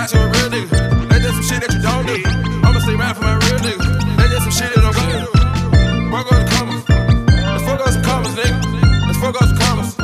hot to a real nigga. That's just some shit that you don't do. I'ma stay right for my real nigga. They did some shit that I'm going to. Work on the commas. Let's fuck up some commas, nigga. Let's fuck up some commas.